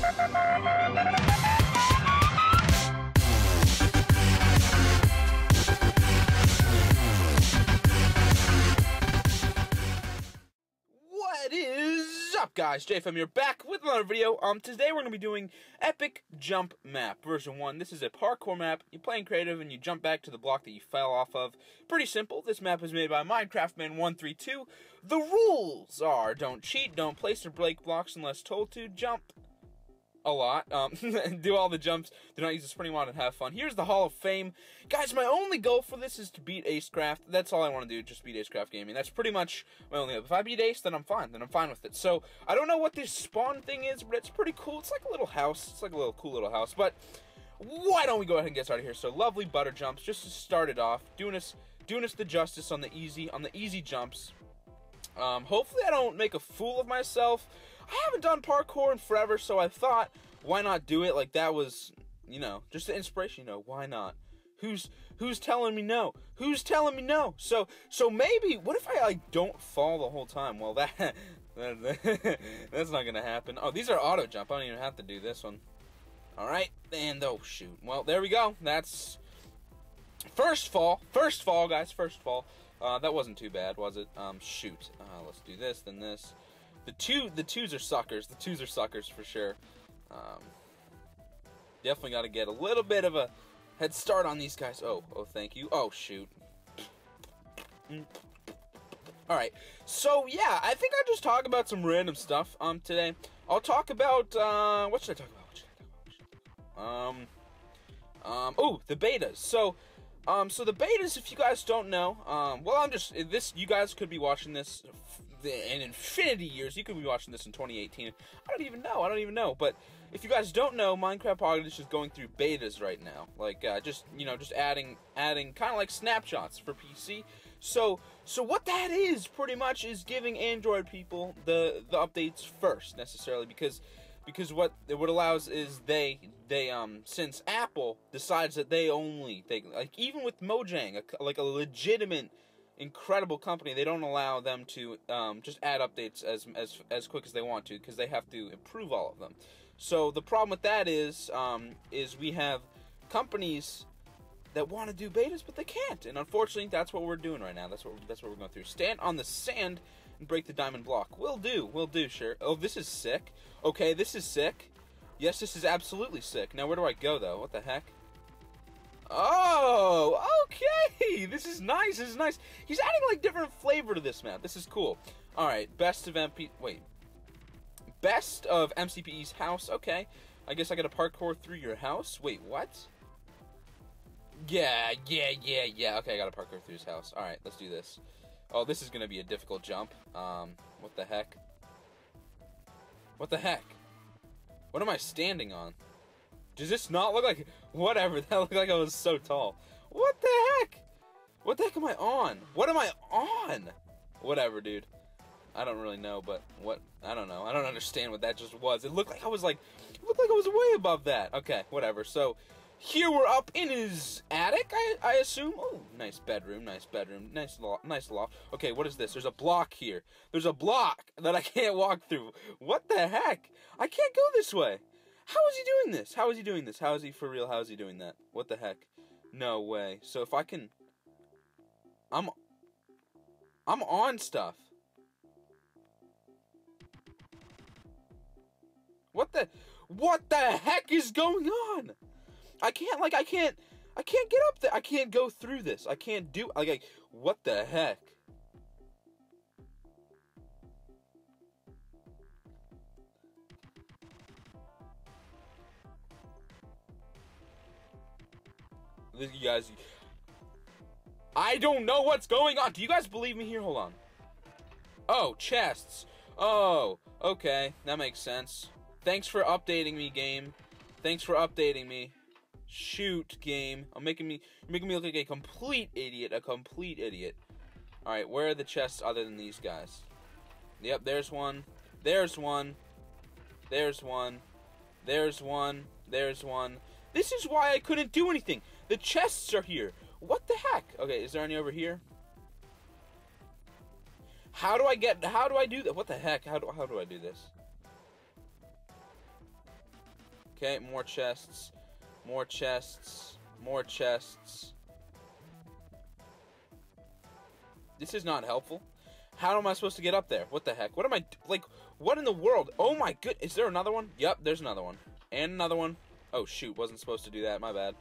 What is up, guys? JFM here, back with another video. Um, today we're gonna be doing Epic Jump Map version one. This is a parkour map. You play in creative and you jump back to the block that you fell off of. Pretty simple. This map is made by MinecraftMan132. The rules are: don't cheat, don't place or break blocks unless told to, jump a lot. Um, do all the jumps. Do not use the sprinting wand and have fun. Here's the Hall of Fame. Guys, my only goal for this is to beat Acecraft. That's all I want to do, just beat Acecraft Gaming. That's pretty much my only. If I beat Ace, then I'm fine. Then I'm fine with it. So, I don't know what this spawn thing is, but it's pretty cool. It's like a little house. It's like a little cool little house. But, why don't we go ahead and get started here? So, lovely butter jumps. Just to start it off. Doing us, doing us the justice on the easy, on the easy jumps. Um, hopefully I don't make a fool of myself. I haven't done parkour in forever, so I thought, why not do it? Like that was, you know, just the inspiration. You know, why not? Who's who's telling me no? Who's telling me no? So so maybe what if I like don't fall the whole time? Well, that, that that's not gonna happen. Oh, these are auto jump. I don't even have to do this one. All right, and oh shoot. Well, there we go. That's first fall. First fall, guys. First fall. Uh, that wasn't too bad, was it? Um, shoot. Uh, let's do this, then this. The two, the twos are suckers. The twos are suckers for sure. Um, definitely got to get a little bit of a head start on these guys. Oh, oh, thank you. Oh, shoot. All right. So yeah, I think I'll just talk about some random stuff um today. I'll talk about uh, what should I talk about? What should I talk about? What should I talk about? Um, um, oh, the betas. So. Um, so the betas, if you guys don't know, um, well, I'm just this. You guys could be watching this in infinity years. You could be watching this in 2018. I don't even know. I don't even know. But if you guys don't know, Minecraft Pocket is just going through betas right now. Like, uh, just you know, just adding, adding kind of like snapshots for PC. So, so what that is pretty much is giving Android people the the updates first necessarily because because what what allows is they they um since Apple decides that they only they like even with Mojang a, like a legitimate incredible company they don't allow them to um, just add updates as as as quick as they want to because they have to improve all of them so the problem with that is um, is we have companies that want to do betas but they can't and unfortunately that's what we're doing right now that's what that's what we're going through stand on the sand and break the diamond block. Will do, will do, sure. Oh, this is sick. Okay, this is sick. Yes, this is absolutely sick. Now, where do I go, though? What the heck? Oh, okay. This is nice. This is nice. He's adding, like, different flavor to this map. This is cool. All right, best of MP... Wait. Best of MCPE's house. Okay. I guess I got to parkour through your house. Wait, what? Yeah, yeah, yeah, yeah. Okay, I got to parkour through his house. All right, let's do this. Oh, this is to be a difficult jump. Um, what the heck? What the heck? What am I standing on? Does this not look like... Whatever, that looked like I was so tall. What the heck? What the heck am I on? What am I on? Whatever, dude. I don't really know, but what... I don't know. I don't understand what that just was. It looked like I was like... It looked like I was way above that. Okay, whatever. So, here we're up in his attic, I, I assume. Oh, nice bedroom, nice bedroom, nice loft, nice loft. Okay, what is this? There's a block here. There's a block that I can't walk through. What the heck? I can't go this way. How is he doing this? How is he doing this? How is he for real? How is he doing that? What the heck? No way. So if I can... I'm... I'm on stuff. What the... What the heck is going on? I can't like I can't I can't get up there. I can't go through this. I can't do like, like what the heck? You guys I don't know what's going on. Do you guys believe me here? Hold on. Oh, chests. Oh, okay. That makes sense. Thanks for updating me, game. Thanks for updating me. Shoot, game. I'm making me making me look like a complete idiot, a complete idiot. Alright, where are the chests other than these guys? Yep, there's one. There's one. There's one. There's one. There's one. This is why I couldn't do anything. The chests are here. What the heck? Okay, is there any over here? How do I get, how do I do that? What the heck? How do, how do I do this? Okay, more chests. More chests. More chests. This is not helpful. How am I supposed to get up there? What the heck? What am I like? What in the world? Oh my good! Is there another one? Yep, there's another one, and another one. Oh shoot! Wasn't supposed to do that. My bad.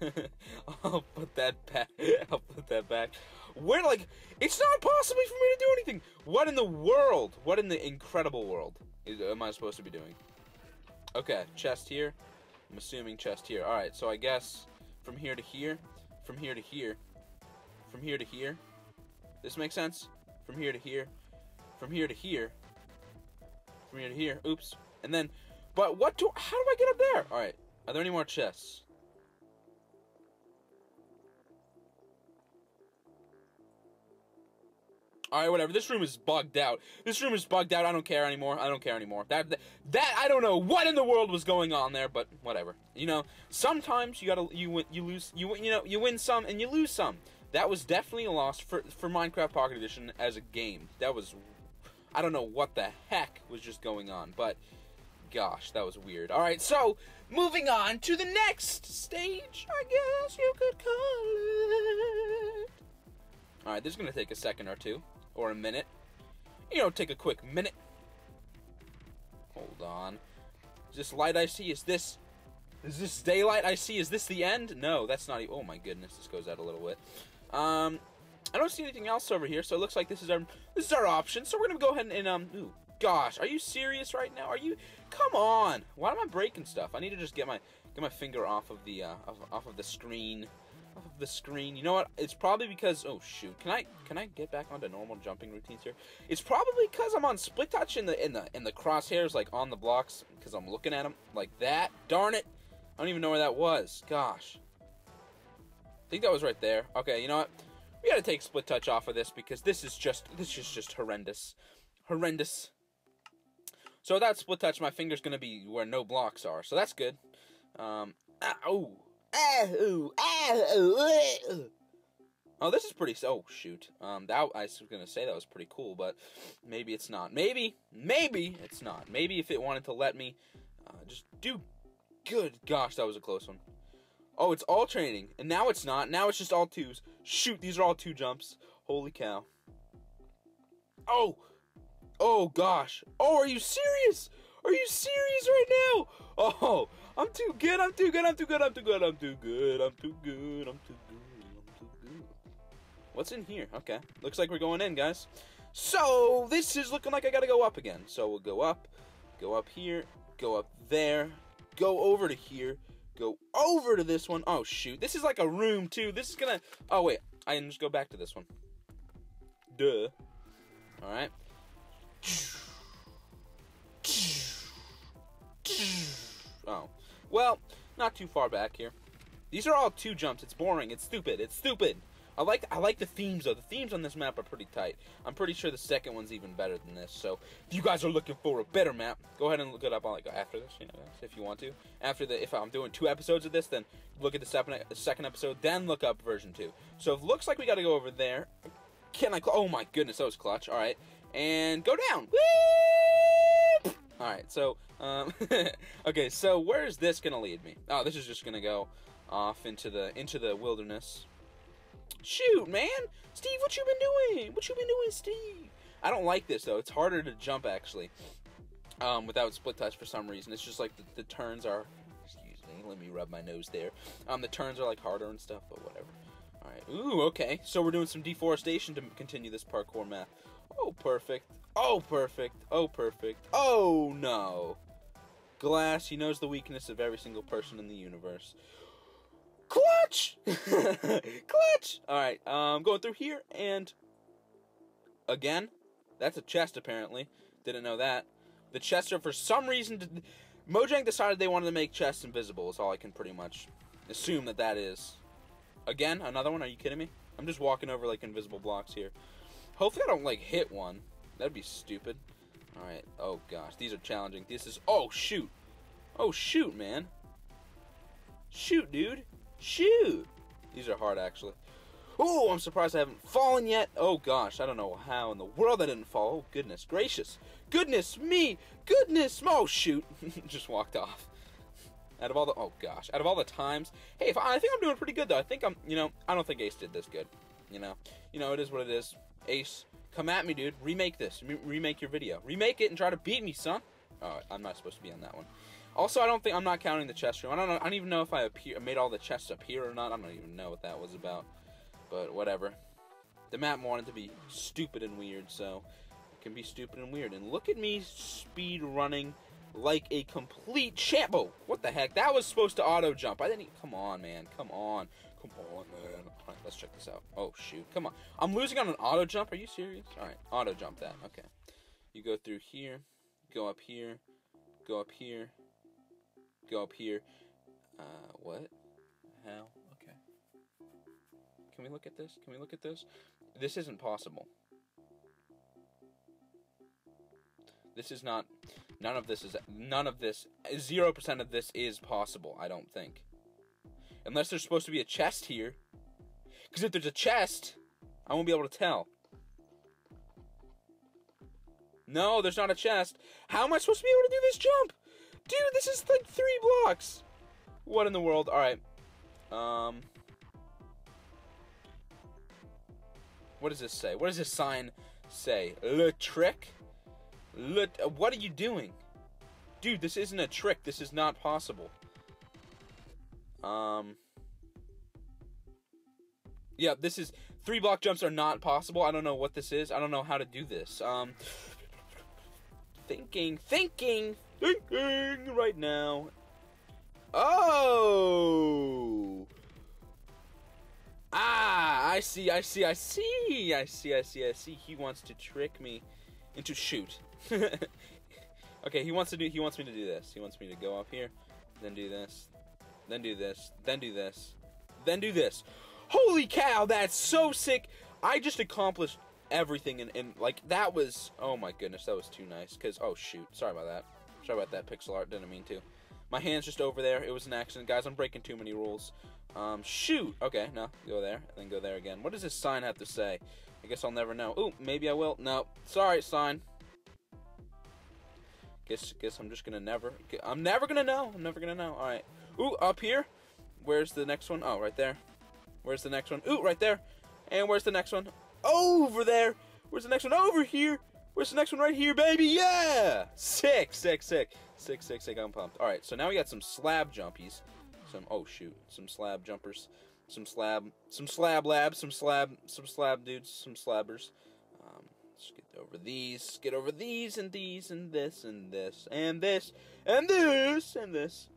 I'll put that back. I'll put that back. Where like it's not possible for me to do anything. What in the world? What in the incredible world is, am I supposed to be doing? Okay, chest here. I'm assuming chest here. All right, so I guess from here to here, from here to here, from here to here. This makes sense. From here to here, from here to here, from here to here. Oops. And then, but what do? How do I get up there? All right. Are there any more chests? All right, whatever. This room is bugged out. This room is bugged out. I don't care anymore. I don't care anymore. That, that that I don't know what in the world was going on there, but whatever. You know, sometimes you gotta you win, you lose you you know you win some and you lose some. That was definitely a loss for for Minecraft Pocket Edition as a game. That was I don't know what the heck was just going on, but gosh, that was weird. All right, so moving on to the next stage, I guess you could call it. All right, this is gonna take a second or two or a minute. You know, take a quick minute. Hold on. Is this light I see? Is this is this daylight I see? Is this the end? No, that's not. oh my goodness, this goes out a little bit. Um, I don't see anything else over here, so it looks like this is our this is our option. So we're gonna go ahead and, and um. Ooh, gosh, are you serious right now? Are you? Come on! Why am I breaking stuff? I need to just get my get my finger off of the uh, off, off of the screen the screen. You know what? It's probably because oh shoot, can I can I get back onto normal jumping routines here? It's probably because I'm on split touch in the in the in the crosshairs like on the blocks because I'm looking at them like that. Darn it! I don't even know where that was. Gosh, I think that was right there. Okay, you know what? We got to take split touch off of this because this is just this is just horrendous, horrendous. So without split touch, my finger's gonna be where no blocks are. So that's good. Um, ah, oh, Oh, this is pretty. Oh, shoot. Um, that I was gonna say that was pretty cool, but maybe it's not. Maybe, maybe it's not. Maybe if it wanted to let me, uh, just do. Good gosh, that was a close one. Oh, it's all training, and now it's not. Now it's just all twos. Shoot, these are all two jumps. Holy cow. Oh, oh gosh. Oh, are you serious? Are you serious right now? Oh, I'm too good. I'm too good. I'm too good. I'm too good. I'm too good. I'm too good. I'm too good. I'm too good. What's in here? Okay. Looks like we're going in, guys. So, this is looking like I gotta go up again. So, we'll go up, go up here, go up there, go over to here, go over to this one. Oh, shoot. This is like a room, too. This is gonna... Oh, wait. I can just go back to this one. Duh. Alright. Oh. Well, not too far back here. These are all two jumps. It's boring. It's stupid. It's stupid. I like I like the themes though. The themes on this map are pretty tight. I'm pretty sure the second one's even better than this. So if you guys are looking for a better map, go ahead and look it up on like after this, you know, if you want to. After the if I'm doing two episodes of this, then look at the second episode, then look up version two. So it looks like we got to go over there. Can I? Oh my goodness, that was clutch. All right, and go down. All right, so um, okay, so where is this gonna lead me? Oh, this is just gonna go off into the into the wilderness. Shoot, man, Steve, what you been doing? What you been doing, Steve? I don't like this though. It's harder to jump actually, um, without split touch for some reason. It's just like the, the turns are. Excuse me, let me rub my nose there. Um, the turns are like harder and stuff, but whatever. All right. Ooh, okay. So we're doing some deforestation to continue this parkour map. Oh, perfect. Oh, perfect. Oh, perfect. Oh, no. Glass, he knows the weakness of every single person in the universe. Clutch! Clutch! Alright, um, going through here, and... Again, that's a chest, apparently. Didn't know that. The chests are, for some reason... Mojang decided they wanted to make chests invisible, is all I can pretty much assume that that is. Again, another one? Are you kidding me? I'm just walking over, like, invisible blocks here. Hopefully I don't, like, hit one. That'd be stupid. Alright, oh gosh, these are challenging. This is, oh shoot. Oh shoot, man. Shoot, dude. Shoot. These are hard, actually. Oh, I'm surprised I haven't fallen yet. Oh gosh, I don't know how in the world I didn't fall. Oh goodness gracious. Goodness me. Goodness. Oh shoot. Just walked off. Out of all the oh gosh, out of all the times, hey, if I, I think I'm doing pretty good though. I think I'm, you know, I don't think Ace did this good. You know, you know, it is what it is. Ace, come at me, dude. Remake this. Re- remake your video. Remake it and try to beat me, son. Oh, I'm not supposed to be on that one. Also, I don't think I'm not counting the chest room. I don't know. I don't even know if I appear, made all the chests appear or not. I don't even know what that was about. But whatever. The map wanted to be stupid and weird, so it can be stupid and weird. And look at me speed running like a complete champo. What the heck? That was supposed to auto jump. I didn't. Come on, man. Come on. Come on, man. All right, let's check this out. Oh shoot. Come on. I'm losing on an auto jump. Are you serious? All right, auto jump that. Okay. You go through here. Go up here. Go up here. Go up here. Uh, what? How? Okay. Can we look at this? Can we look at this? This isn't possible. This is not. None of this is. None of this. Zero percent of this is possible. I don't think. Unless there's supposed to be a chest here. Because if there's a chest, I won't be able to tell. No, there's not a chest. How am I supposed to be able to do this jump? Dude, this is like three blocks. What in the world? Alright. Um. What does this say? What does this sign say? Le trick? Le what are you doing? Dude, this isn't a trick. This is not possible. Um. Yeah, this is three block jumps are not possible. I don't know what this is. I don't know how to do this. Um. Thinking, thinking, thinking right now. Oh. Ah, I see, I see, I see, I see, I see, I see. He wants to trick me into shoot. okay, he wants to do. He wants me to do this. He wants me to go up here, then do this, then do this, then do this, then do this. Holy cow, that's so sick! I just accomplished everything, and, and like that was. Oh my goodness, that was too nice. Cause oh shoot, sorry about that. Sorry about that pixel art. Didn't mean to. My hand's just over there. It was an accident, guys. I'm breaking too many rules. Um, shoot. Okay, no, go there, and then go there again. What does this sign have to say? I guess I'll never know. Ooh, maybe I will. No, sorry, sign. Guess, guess I'm just gonna never. I'm never gonna know. I'm never gonna know. All right. Ooh, up here. Where's the next one? Oh, right there. Where's the next one? Ooh, right there. And where's the next one? Over there. Where's the next one? Over here. Where's the next one? Right here, baby. Yeah. Sick, sick, sick, sick, sick, sick. I'm pumped. All right. So now we got some slab jumpies. Some. Oh shoot. Some slab jumpers. Some slab. Some slab labs. Some slab. Some slab dudes. Some slabbers. Um, let's get over these, get over these, and these, and this, and this, and this, and this, and this.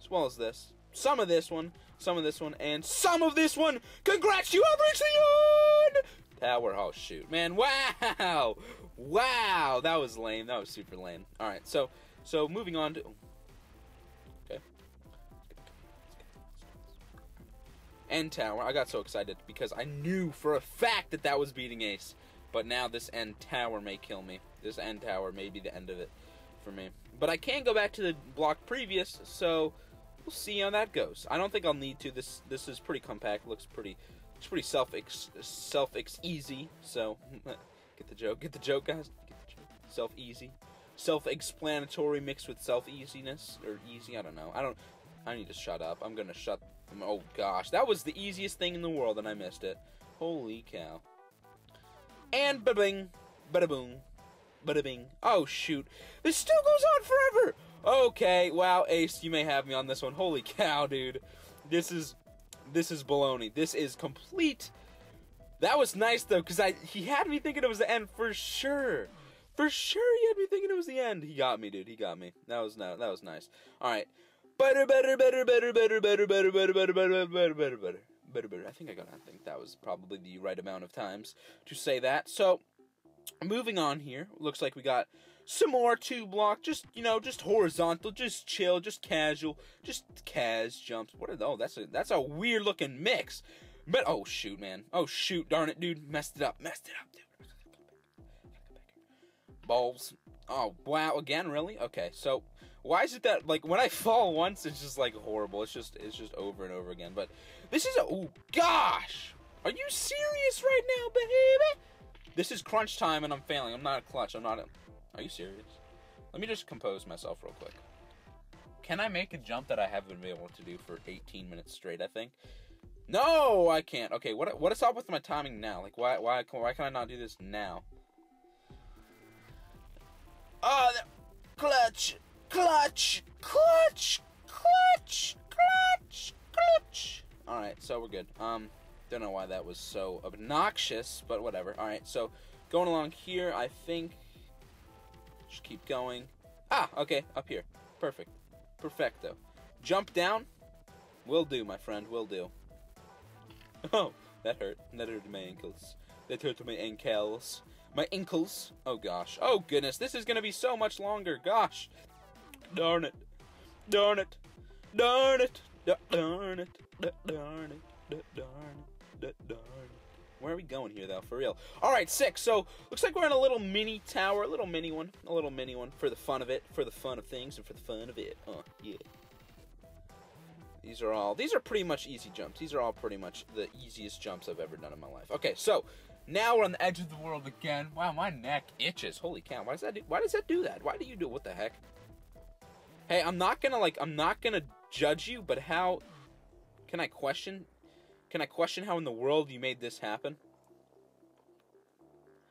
As well as this. Some of this one, some of this one, and some of this one. Congrats, you have reached the end! Tower, oh shoot. Man, wow! Wow, that was lame. That was super lame. Alright, so, so moving on to... End tower. I got so excited because I knew for a fact that that was beating Ace. But now this end tower may kill me. This end tower may be the end of it for me. But I can go back to the block previous, so we'll see how that goes. I don't think I'll need to. This this is pretty compact. Looks pretty looks pretty self ex, self ex easy. So get the joke. Get the joke, guys. Get the joke. Self easy. Self explanatory mixed with self easiness or easy. I don't know. I don't. I need to shut up. I'm gonna shut. Oh gosh, that was the easiest thing in the world, and I missed it. Holy cow. And bada bing, bada boom, bada bing. Oh shoot, this still goes on forever. Okay, wow, Ace, you may have me on this one. Holy cow, dude, this is this is baloney. This is complete. That was nice though, cause I he had me thinking it was the end for sure. For sure, he had me thinking it was the end. He got me, dude. He got me. That was no, that was nice. All right, better, better, better, better, better, better, better, better, better, better, better, better, better better, better. Better. I think I got. I think that was probably the right amount of times to say that. So, moving on here. Looks like we got some more two block. Just you know, just horizontal, just chill, just casual, just cas jumps. What are those? Oh, that's a that's a weird looking mix. But oh shoot, man. Oh shoot, darn it, dude. Messed it up. Messed it up, dude. Balls. Oh wow, again, really? Okay, so why is it that like when I fall once, it's just like horrible. It's just it's just over and over again. But this is a oh gosh, are you serious right now, baby? This is crunch time and I'm failing. I'm not a clutch. I'm not. A, are you serious? Let me just compose myself real quick. Can I make a jump that I haven't been able to do for 18 minutes straight? I think. No, I can't. Okay, what what is up with my timing now? Like, why why why can I not do this now? Oh, clutch, clutch, clutch, clutch, clutch, clutch. All right, so we're good. Um, don't know why that was so obnoxious, but whatever. All right, so going along here, I think. Just keep going. Ah, okay, up here. Perfect. Perfecto. Jump down. Will do, my friend. Will do. Oh, that hurt. That hurt my ankles. That hurt my ankles. My ankles. Oh gosh. Oh goodness. This is gonna be so much longer. Gosh. Darn it. Darn it. Darn it. Darn it. Darn it. Darn it. Darn it. Where are we going here, though? For real. All right, six. So looks like we're in a little mini tower, a little mini one, a little mini one for the fun of it, for the fun of things, and for the fun of it. Oh yeah. These are all. These are pretty much easy jumps. These are all pretty much the easiest jumps I've ever done in my life. Okay, so now we're on the edge of the world again. Wow, my neck itches. Holy cow! Why does that? Do, why does that do that? Why do you do? What the heck? Hey, I'm not gonna like. I'm not gonna judge you, but how? Can I question can I question how in the world you made this happen?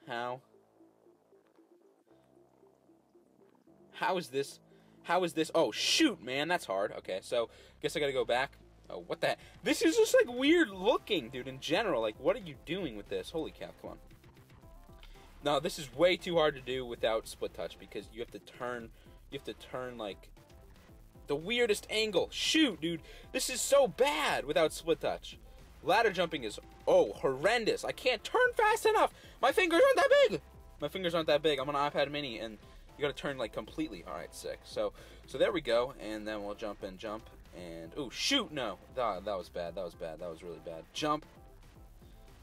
How? How is this? How is this? Oh, shoot, man, that's hard. Okay, so guess I gotta go back. Oh, what the? This is just like weird looking, dude. In general, like, what are you doing with this? Holy cow! Come on. No, this is way too hard to do without split touch because you have to turn. You have to turn like the weirdest angle. Shoot, dude, this is so bad without split touch. Ladder jumping is, oh, horrendous. I can't turn fast enough. My fingers aren't that big. My fingers aren't that big. I'm on an iPad mini, and you gotta turn, like, completely. All right, sick. So, so there we go, and then we'll jump and jump, and, oh, shoot, no. That, that was bad. That was bad. That was really bad. Jump,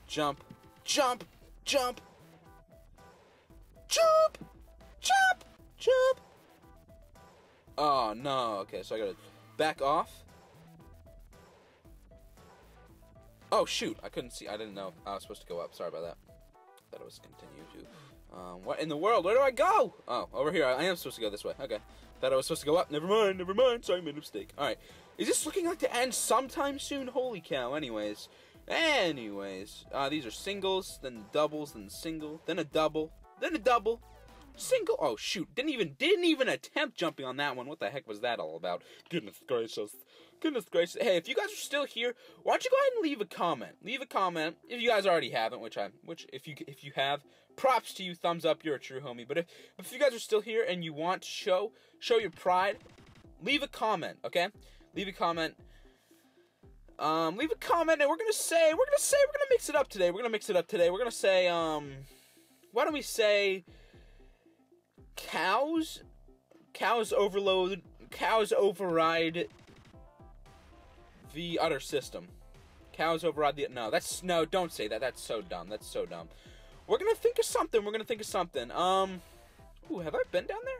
jump, jump, jump, jump, jump, jump. Oh, no. Okay, so I gotta back off Oh, shoot. I couldn't see. I didn't know I was supposed to go up. Sorry about that. Thought I was continue to. Um, what in the world? Where do I go? Oh, over here. I am supposed to go this way. Okay. Thought I was supposed to go up. Never mind. Never mind. Sorry, I made a mistake. All right. Is this looking like to end sometime soon? Holy cow. Anyways. Anyways. Uh, these are singles, then doubles, then single, then a double, then a double, single. Oh shoot! Didn't even didn't even attempt jumping on that one. What the heck was that all about? Goodness gracious. Goodness gracious. Hey, if you guys are still here, why don't you go ahead and leave a comment? Leave a comment if you guys already haven't, which I which if you if you have, props to you, thumbs up, you're a true homie. But if if you guys are still here and you want to show show your pride, leave a comment, okay? Leave a comment. Um, leave a comment and we're gonna say we're gonna say we're gonna mix it up today. We're gonna mix it up today. We're gonna say um why don't we say cows cows overload cows override the other system. Cows override the no. That's no. Don't say that. That's so dumb. That's so dumb. We're gonna think of something. We're gonna think of something. Um, ooh, have I been down there?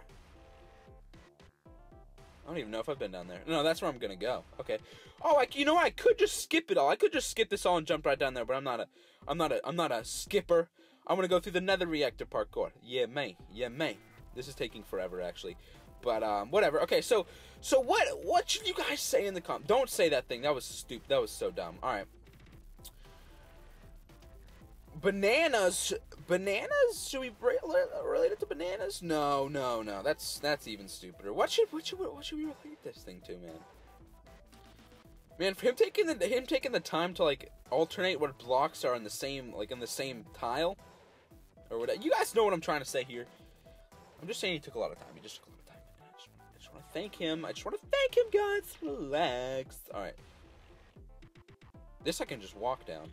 I don't even know if I've been down there. No, that's where I'm gonna go. Okay. Oh, like you know, I could just skip it all. I could just skip this all and jump right down there. But I'm not a, I'm not a, I'm not a skipper. I'm gonna go through the Nether reactor parkour. Yeah, me. Yeah, may. This is taking forever, actually. But um, whatever. Okay, so so what what should you guys say in the com? Don't say that thing. That was stupid. That was so dumb. All right. Bananas. Bananas? Should we relate it to bananas? No, no, no. That's that's even stupider. What should what should what should we relate this thing to, man? Man, for him taking the him taking the time to like alternate what blocks are in the same like in the same tile or whatever. You guys know what I'm trying to say here. I'm just saying he took a lot of time. He just took a lot of time. I just, I just want to thank him. I just want to thank him, guys. Relax. All right. This I can just walk down.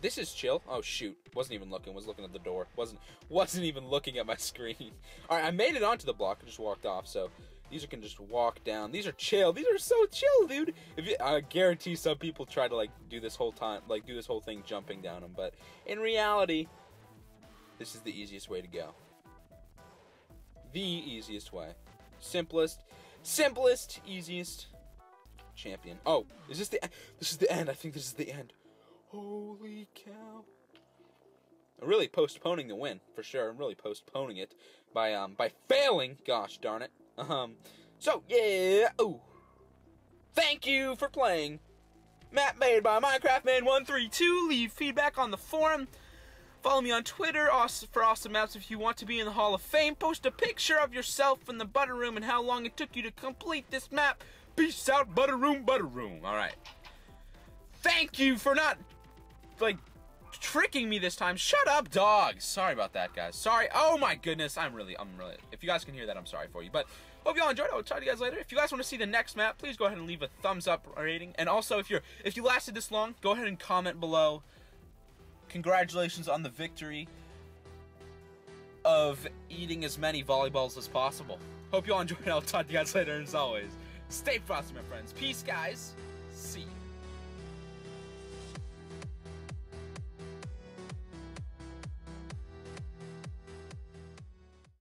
This is chill. Oh shoot, wasn't even looking. Was looking at the door. wasn't wasn't even looking at my screen. All right, I made it onto the block. I just walked off. So these are can just walk down. These are chill. These are so chill, dude. If you, I guarantee some people try to like do this whole time, like do this whole thing jumping down them, but in reality, this is the easiest way to go the easiest way. Simplest, simplest, easiest champion. Oh, is this the this is the end? I think this is the end. Holy cow. I'm really postponing the win for sure. I'm really postponing it by um by failing. Gosh darn it. Um. So, yeah, Oh. Thank you for playing. Map made by Minecraft Man 132. Leave feedback on the forum. Follow me on Twitter for awesome maps if you want to be in the Hall of Fame. Post a picture of yourself in the butter room and how long it took you to complete this map. Peace out, butter room, butter room. All right. Thank you for not, like, tricking me this time. Shut up, dog. Sorry about that, guys. Sorry. Oh my goodness. I'm really, I'm really, if you guys can hear that, I'm sorry for you. But hope y'all enjoyed. I'll talk to you guys later. If you guys want to see the next map, please go ahead and leave a thumbs up rating. And also, if you're, if you lasted this long, go ahead and comment below Congratulations on the victory of eating as many volleyballs as possible. Hope you all enjoyed. I'll talk to you guys later. And as always, stay frosty, my friends. Peace, guys. See you.